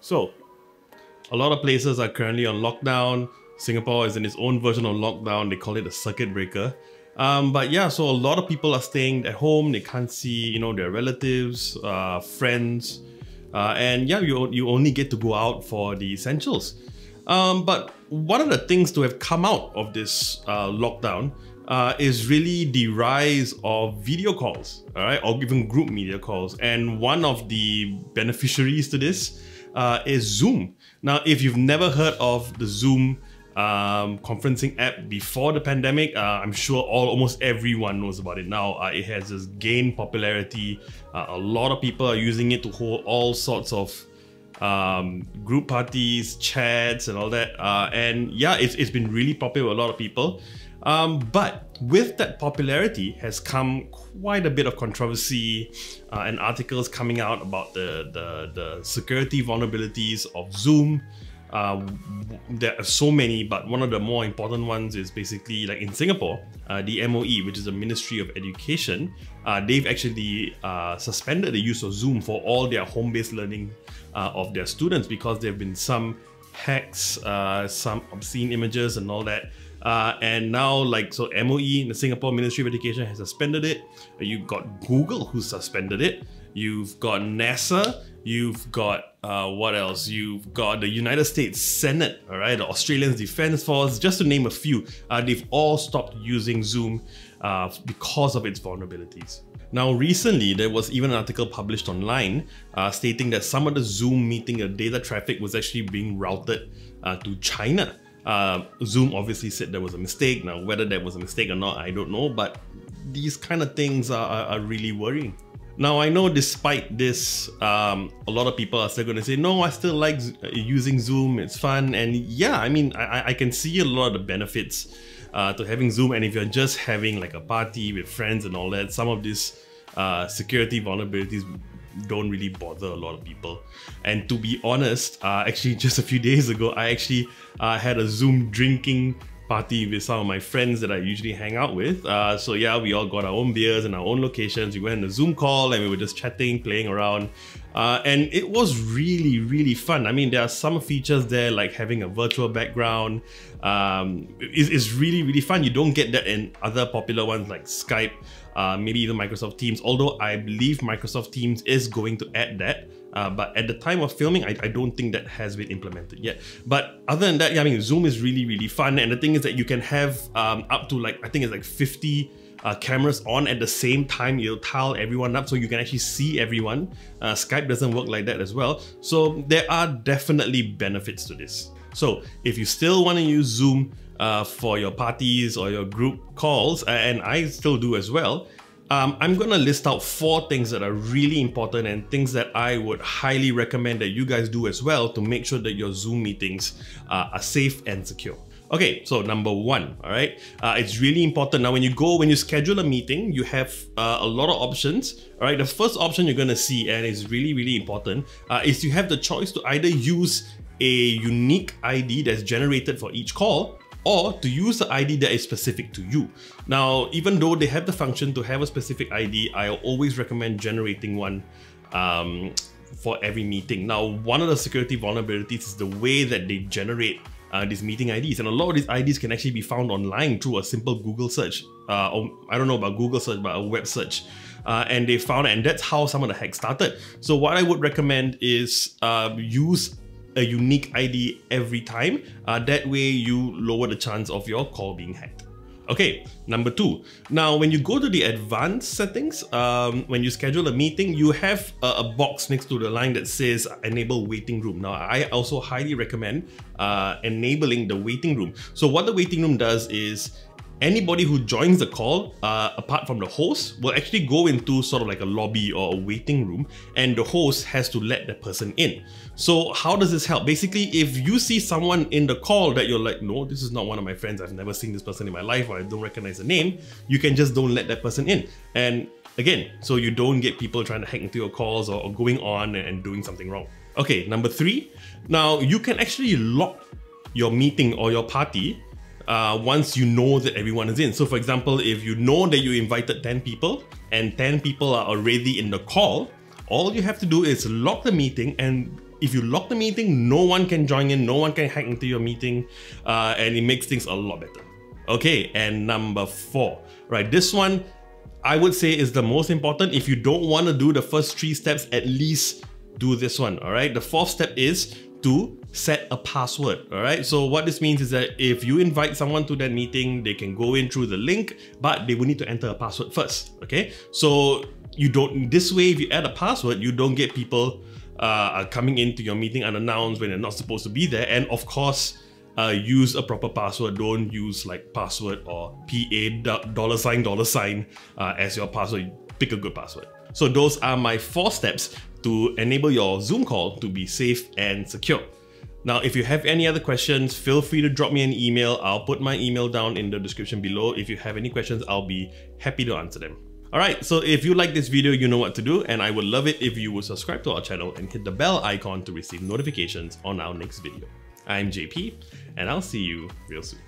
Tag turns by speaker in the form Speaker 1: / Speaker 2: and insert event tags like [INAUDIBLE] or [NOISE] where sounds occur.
Speaker 1: So, a lot of places are currently on lockdown. Singapore is in its own version of lockdown. They call it a circuit breaker. Um, but yeah, so a lot of people are staying at home. They can't see, you know, their relatives, uh, friends, uh, and yeah, you you only get to go out for the essentials. Um, but one of the things to have come out of this uh, lockdown uh, is really the rise of video calls, all right, or even group media calls. And one of the beneficiaries to this uh, is Zoom. Now, if you've never heard of the Zoom um, conferencing app before the pandemic. Uh, I'm sure all almost everyone knows about it now. Uh, it has just gained popularity. Uh, a lot of people are using it to hold all sorts of um, group parties, chats, and all that. Uh, and yeah, it's, it's been really popular with a lot of people. Um, but with that popularity has come quite a bit of controversy uh, and articles coming out about the, the, the security vulnerabilities of Zoom. Uh, there are so many, but one of the more important ones is basically like in Singapore, uh, the MOE, which is the Ministry of Education, uh, they've actually uh, suspended the use of Zoom for all their home-based learning uh, of their students because there have been some hacks, uh, some obscene images and all that. and now like, so MOE, the Singapore Ministry of Education has suspended it. You've got Google who suspended it. You've got NASA, you've got uh, what else? You've got the United States Senate, all right, the Australian Defense Force, just to name a few. Uh, they've all stopped using Zoom uh, because of its vulnerabilities. Now, recently, there was even an article published online uh, stating that some of the Zoom meeting uh, data traffic was actually being routed uh, to China. Zoom obviously said there was a mistake. Now, whether that was a mistake or not, I don't know, but these kind of things are, are, are really worrying. Now, I know despite this, um, a lot of people are still going to say, no, I still like uh, using Zoom, it's fun. And yeah, I mean, I, I can see a lot of the benefits uh, to having Zoom. And if you're just having like a party with friends and all that, some of these uh, security vulnerabilities don't really bother a lot of people. And to be honest, uh, actually [LAUGHS] just a few days ago, I actually uh, had a Zoom drinking party with some of my friends that I usually hang out with. Uh, so yeah, we all got our own beers and our own locations. We went on a Zoom call and we were just chatting, playing around. Uh, and it was really, really fun. I mean, there are some features there like having a virtual background. Um, it's, it's really, really fun. You don't get that in other popular ones like Skype, uh, maybe even Microsoft Teams. Although I believe Microsoft Teams is going to add that. Uh, but at the time of filming, I, I, don't think that has been implemented yet. But other than that, yeah, I mean, Zoom is really, really fun. And the thing is that you can have um, up to like, I think it's like 50 uh, cameras on at the same time. You'll tile everyone up so you can actually see everyone. Uh, Skype doesn't work like that as well. So there are definitely benefits to this. So if you still want to use Zoom uh, for your parties or your group calls, and I still do as well, um, I'm going to list out four things that are really important and things that I would highly recommend that you guys do as well to make sure that your Zoom meetings uh, are safe and secure. Okay, so number one, all right, uh, it's really important. Now, when you go, when you schedule a meeting, you have uh, a lot of options. All right, the first option you're gonna see, and it's really, really important, uh, is you have the choice to either use a unique ID that's generated for each call or to use the ID that is specific to you. Now, even though they have the function to have a specific ID, I always recommend generating one um, for every meeting. Now, one of the security vulnerabilities is the way that they generate uh, these meeting IDs. And a lot of these IDs can actually be found online through a simple Google search. Uh, or I don't know about Google search, but a web search. Uh, and they found it, and that's how some of the hacks started. So what I would recommend is uh, use a unique ID every time. Uh, that way you lower the chance of your call being hacked. Okay, number two. Now, when you go to the advanced settings, um, when you schedule a meeting, you have a, a, box next to the line that says enable waiting room. Now, I also highly recommend uh, enabling the waiting room. So what the waiting room does is anybody who joins the call, uh, apart from the host, will actually go into sort of like a lobby or a waiting room and the host has to let the person in. So how does this help? Basically, if you see someone in the call that you're like, no, this is not one of my friends, I've never seen this person in my life or I don't recognize the name, you can just don't let that person in. And again, so you don't get people trying to hack into your calls or, or going on and doing something wrong. Okay, number three, now you can actually lock your meeting or your party uh, once you know that everyone is in. So for example, if you know that you invited 10 people and 10 people are already in the call, all you have to do is lock the meeting and if you lock the meeting, no one can join in, no one can hack into your meeting, uh, and it makes things a lot better. Okay, and number four, right? This one I would say is the most important. If you don't want to do the first three steps, at least do this one, all right? The fourth step is to set a password, all right? So what this means is that if you invite someone to that meeting, they can go in through the link, but they will need to enter a password first, okay? So you don't, this way, if you add a password, you don't get people uh, coming into your meeting unannounced when they're not supposed to be there. And of course, uh, use a proper password. Don't use like password or PA dollar sign dollar sign uh, as your password. Pick a good password. So those are my four steps to enable your Zoom call to be safe and secure. Now, if you have any other questions, feel free to drop me an email. I'll put my email down in the description below. If you have any questions, I'll be happy to answer them. Alright, so if you like this video, you know what to do, and I would love it if you would subscribe to our channel and hit the bell icon to receive notifications on our next video. I'm JP, and I'll see you real soon.